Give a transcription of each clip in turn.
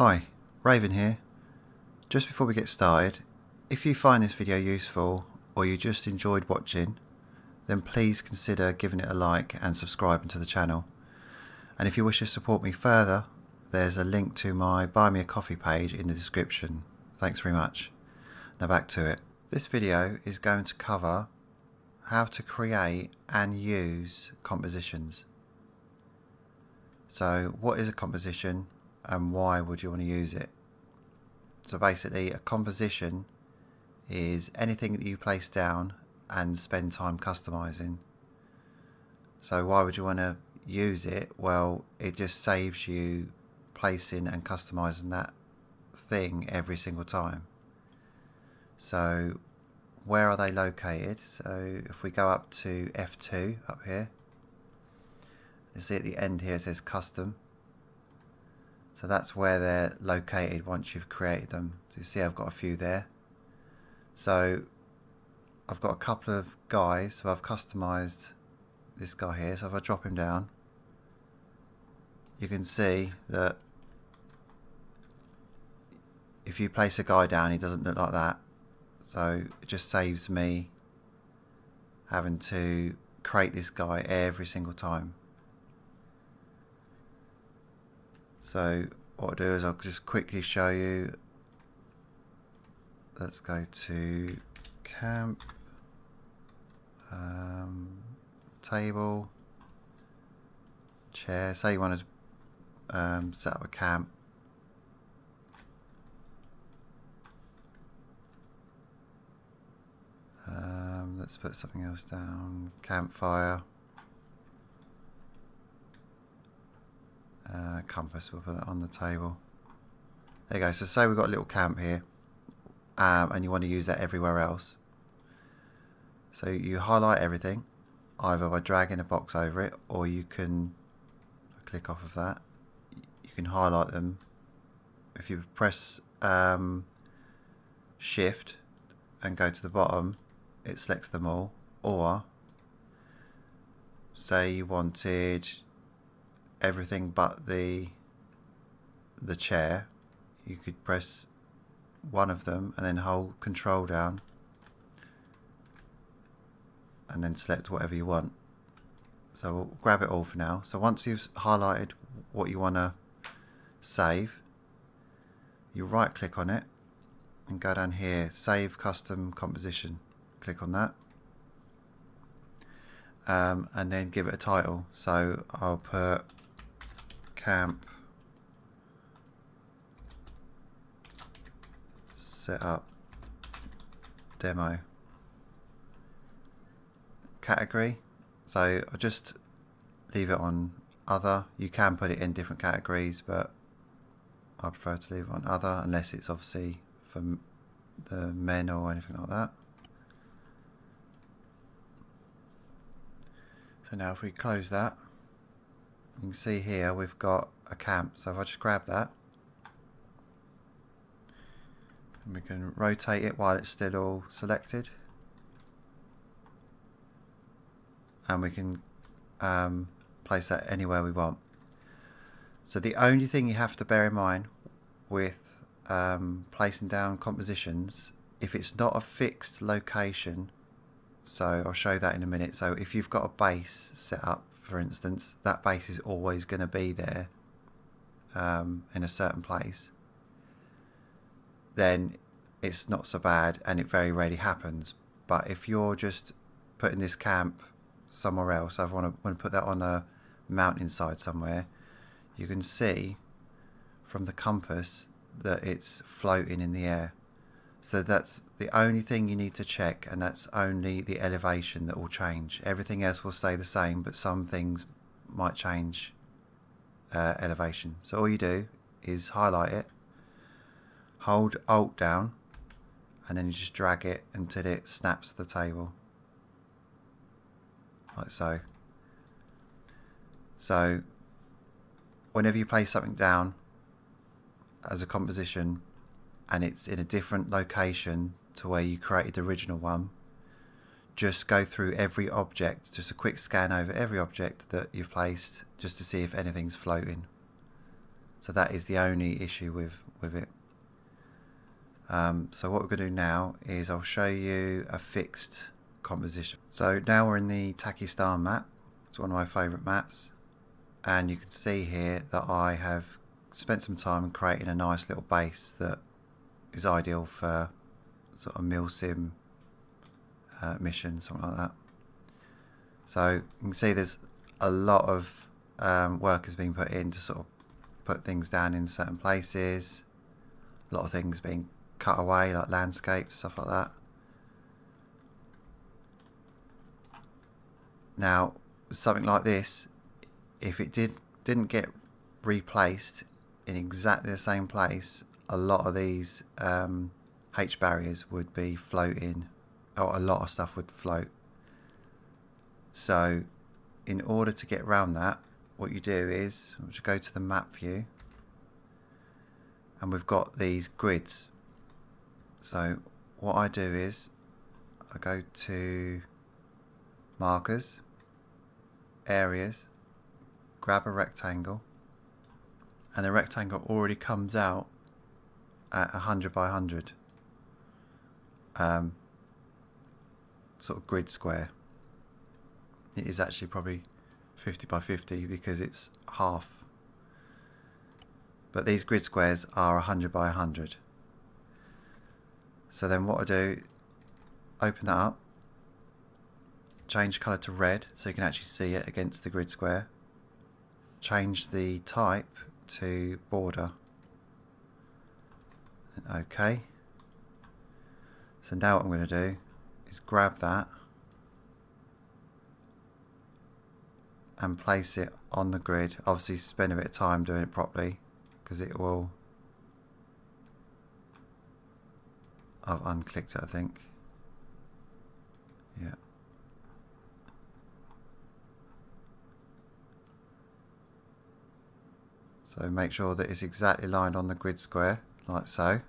Hi, Raven here. Just before we get started, if you find this video useful or you just enjoyed watching, then please consider giving it a like and subscribing to the channel. And if you wish to support me further, there's a link to my Buy Me a Coffee page in the description. Thanks very much. Now back to it. This video is going to cover how to create and use compositions. So what is a composition and why would you want to use it? So basically a composition is anything that you place down and spend time customizing. So why would you want to use it? Well, it just saves you placing and customizing that thing every single time. So where are they located? So if we go up to F2 up here, you see at the end here it says custom. So that's where they're located once you've created them. So you see I've got a few there. So I've got a couple of guys, so I've customized this guy here. So if I drop him down, you can see that if you place a guy down, he doesn't look like that. So it just saves me having to create this guy every single time. So what I'll do is I'll just quickly show you. Let's go to camp, um, table, chair. Say you want to um, set up a camp. Um, let's put something else down. Campfire. Uh, compass, we'll put that on the table. There you go. So say we've got a little camp here um, and you want to use that everywhere else. So you highlight everything either by dragging a box over it or you can click off of that. You can highlight them. If you press um, shift and go to the bottom it selects them all or say you wanted everything but the the chair. You could press one of them and then hold control down and then select whatever you want. So we'll grab it all for now. So once you've highlighted what you want to save you right click on it and go down here save custom composition. Click on that. Um, and then give it a title. So I'll put camp. Setup demo. Category. So I'll just leave it on other. You can put it in different categories but I prefer to leave it on other unless it's obviously for the men or anything like that. So now if we close that you can see here we've got a camp so if I just grab that and we can rotate it while it's still all selected. And we can um, place that anywhere we want. So the only thing you have to bear in mind with um, placing down compositions if it's not a fixed location so I'll show that in a minute. So if you've got a base set up for instance, that base is always going to be there um, in a certain place, then it's not so bad and it very rarely happens. But if you're just putting this camp somewhere else, I want to, want to put that on a mountainside somewhere, you can see from the compass that it's floating in the air. So that's the only thing you need to check and that's only the elevation that will change. Everything else will stay the same but some things might change uh, elevation. So all you do is highlight it, hold alt down and then you just drag it until it snaps the table. Like so. So whenever you place something down as a composition and it's in a different location to where you created the original one just go through every object just a quick scan over every object that you've placed just to see if anything's floating So that is the only issue with, with it. Um, so what we're going to do now is I'll show you a fixed composition. So now we're in the Takistan map. It's one of my favourite maps. And you can see here that I have spent some time creating a nice little base that is ideal for sort of milsim uh, mission, something like that. So you can see there's a lot of um, work has been put in to sort of put things down in certain places. A lot of things being cut away, like landscapes, stuff like that. Now, something like this, if it did didn't get replaced in exactly the same place, a lot of these um, H barriers would be floating, or a lot of stuff would float. So, in order to get around that, what you do is, should go to the map view, and we've got these grids. So, what I do is, I go to markers, areas, grab a rectangle, and the rectangle already comes out at 100 by 100 um, sort of grid square. It is actually probably 50 by 50 because it's half. But these grid squares are 100 by 100. So then what I do, open that up, change colour to red so you can actually see it against the grid square. Change the type to border. Okay. So now what I'm going to do is grab that and place it on the grid. Obviously spend a bit of time doing it properly because it will... I've unclicked it I think. Yeah. So make sure that it's exactly lined on the grid square, like so.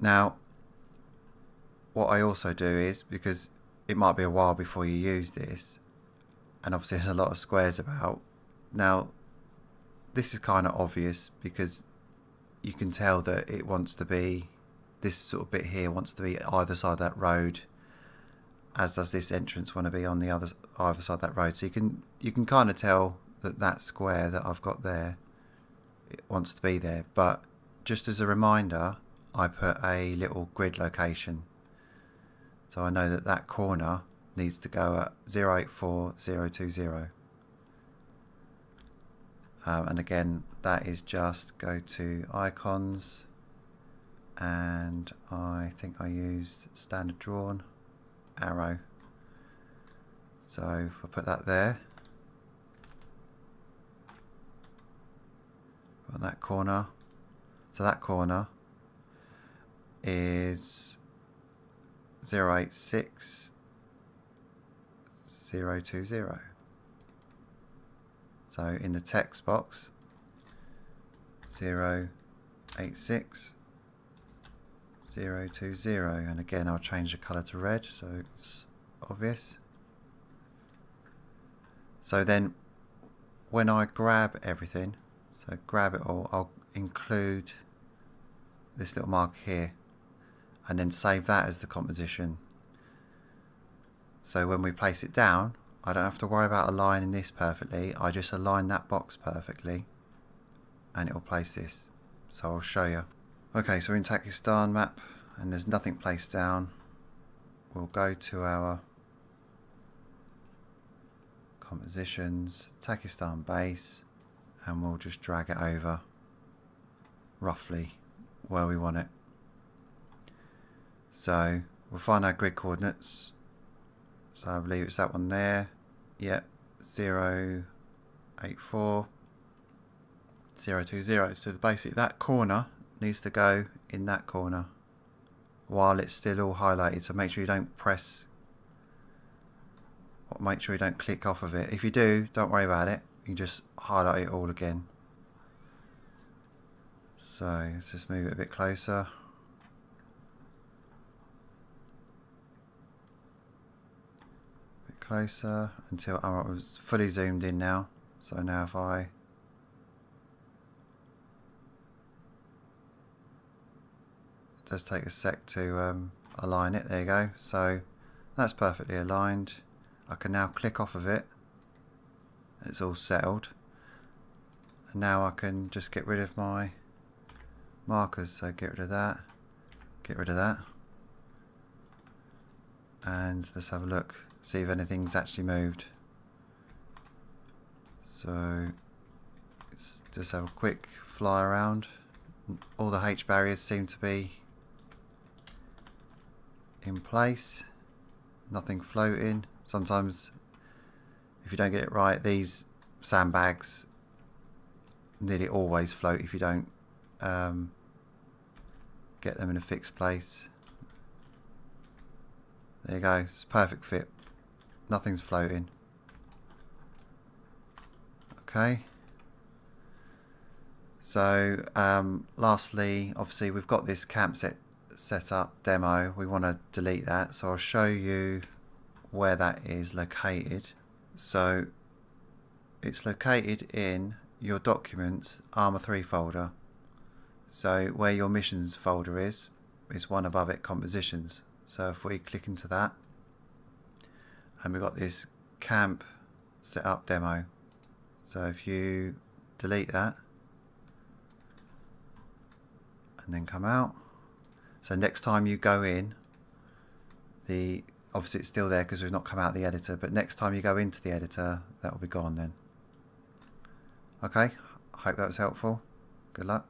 Now, what I also do is, because it might be a while before you use this, and obviously there's a lot of squares about. Now, this is kind of obvious because you can tell that it wants to be, this sort of bit here wants to be either side of that road, as does this entrance want to be on the other either side of that road. So you can you can kind of tell that that square that I've got there it wants to be there. But just as a reminder, I put a little grid location. So I know that that corner needs to go at 084020. Um, and again, that is just go to icons and I think I used standard drawn arrow. So I put that there, on that corner. So that corner is 086 020. So in the text box 086 020 and again I'll change the colour to red so it's obvious. So then when I grab everything so grab it all. I'll include this little mark here and then save that as the composition. So when we place it down, I don't have to worry about aligning this perfectly. I just align that box perfectly and it will place this. So I'll show you. Okay, so we're in Takistan map and there's nothing placed down. We'll go to our compositions, Takistan base, and we'll just drag it over roughly where we want it. So we'll find our grid coordinates. So I believe it's that one there. Yep, 0, 020. So basically that corner needs to go in that corner while it's still all highlighted. So make sure you don't press, make sure you don't click off of it. If you do, don't worry about it you just highlight it all again. So let's just move it a bit closer. A bit closer until I was fully zoomed in now. So now if I does take a sec to um, align it. There you go. So that's perfectly aligned. I can now click off of it it's all settled. And now I can just get rid of my markers. So get rid of that. Get rid of that. And let's have a look. See if anything's actually moved. So let's just have a quick fly around. All the H barriers seem to be in place. Nothing floating. Sometimes if you don't get it right, these sandbags nearly always float if you don't um, get them in a fixed place. There you go, it's perfect fit. Nothing's floating. Okay. So, um, lastly, obviously we've got this camp set, set up demo. We want to delete that. So I'll show you where that is located. So it's located in your documents Arma 3 folder. So where your missions folder is, is one above it compositions. So if we click into that, and we've got this camp setup demo. So if you delete that, and then come out, so next time you go in, the obviously it's still there because we've not come out of the editor, but next time you go into the editor, that will be gone then. Okay, I hope that was helpful. Good luck.